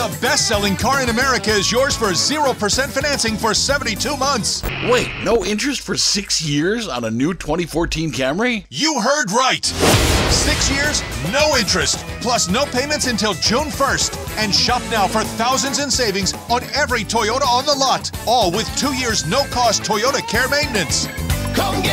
The best selling car in America is yours for 0% financing for 72 months. Wait, no interest for six years on a new 2014 Camry? You heard right. Six years, no interest, plus no payments until June 1st. And shop now for thousands in savings on every Toyota on the lot. All with two years no cost Toyota Care Maintenance. Come get